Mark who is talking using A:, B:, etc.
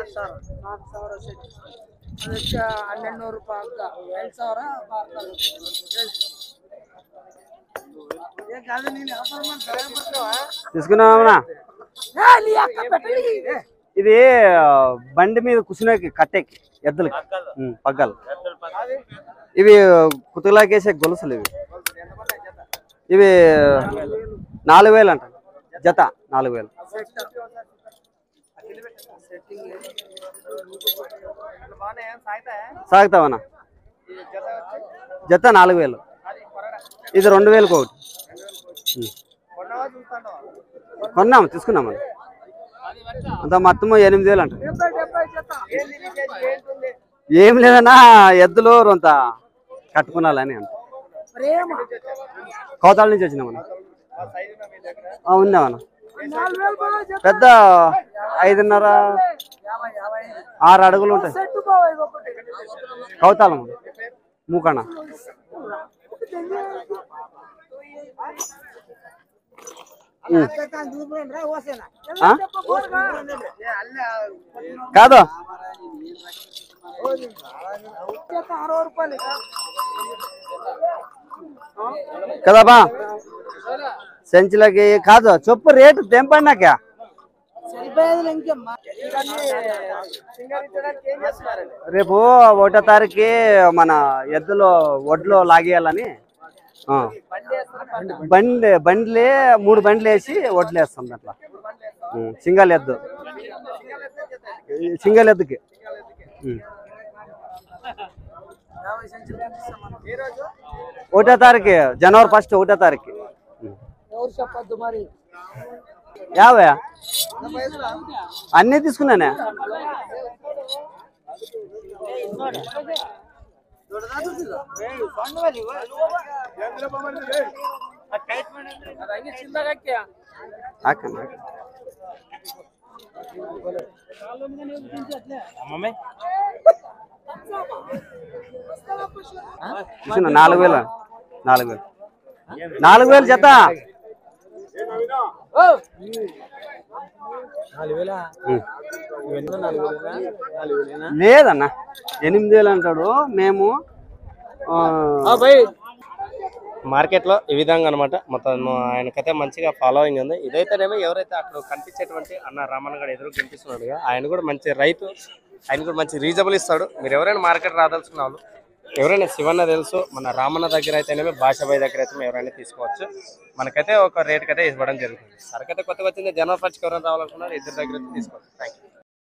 A: ನಾಲ್ಕು ಸಾವಿರ ನಾಲ್ಕು ಸಾವಿರ ಸೆಟ್ ಅದಕ್ಕೆ ಹನ್ನೆರಡು ನೂರು ರೂಪಾಯಿ ಹಗ್ಗ ಎಂಟು ಸಾವಿರ ಬಾರ್ಕಲ್ ಅದು ನೀನು ವ್ಯಾಪಾರ ಮಾಡಿ
B: తీసుకున్నామన్నా
A: ಅಲ್ಲಿ ಅಕ್ಕ పెట్టండి
B: ఇది ఆ, బండి మీద కూర్చునేకి కట్టెకి ఎద్దులకి ఉమ్, పగ్గాలు ఇవి కుతులాకేసే గొలుసులు ఇవి ఇవి నాలుగు వేలు అంట జత నాలుగు వేలు సాగుతావన్నా జత నాలుగు వేలు. ఇది రెండు వేలకు ఒకటి. కొన్నాము తీసుకున్నాము అంత మొత్తం ఎనిమిది వేలు అంట. ఏం లేదన్నా ఎద్దులు రొంత కట్టుకున్నాలని అంట. కోతాల నుంచి వచ్చినామన్న ఆ, పెద్ద ఐదున్నర ఆరు అడుగులు ఉంటాయి. కౌతాలం. మూకణ? కాదు.
A: అరవై రూపాయలు.
B: కదా బా సంచులకి కాదు చెప్పు రేటు
A: తెంపండి నాక
B: రేపు ఒకటో తారీఖుకి మన ఎద్దులో ఒడ్లో లాగేయాలని బండి బండ్లే మూడు బండ్లు వేసి ఒడ్లు వేస్తాం అట్లా సింగల్ ఎద్దు. సింగల్ ఎద్దుకి. ఒకటో తారీఖు జనవరి ఫస్ట్ ఒకటో తారీఖు. ఉం.
A: ఎవరు చెప్పొద్దు మరి
B: యాభై అన్నీ తీసుకున్నానే ఆకండి, ఆకండి. చూసిన నాలుగు వేలు నాలుగు వేలు నాలుగు వేలు జత ఉం. లేదన్న. ఎనిమిది వేలు అంటాడు. మేము ఆ,
C: మార్కెట్లో ఈ విధంగా అనమాట మొత్తం ఆయనకైతే మంచిగా ఫాలోయింగ్ ఉంది. ఇదైతేనేమో ఎవరైతే అక్కడ కనిపించేటువంటి అన్న రామన్ గడు ఎదురు కనిపిస్తున్నాడు ఆయన కూడా మంచి రైతు ఆయన కూడా మంచి రీజనబుల్ ఇస్తాడు. మీరు ఎవరైనా మార్కెట్ రాదలుచుకున్న వాళ్ళు ఎవరైనా శివన్న తెలుసు మన రామన్న దగ్గర అయితేనేమో భాషాబాయి దగ్గర అయితే ఎవరైనా తీసుకోవచ్చు. మనకైతే ఒక రేట్ అయితే ఇవ్వడం జరుగుతుంది. సరకైతే కొత్తగా వచ్చింది జనరల్ ఫస్ట్ ఎవరైనా రావాలనుకున్నారు ఇద్దరు దగ్గర తీసుకోండి. తీసుకోవచ్చు థ్యాంక్ యూ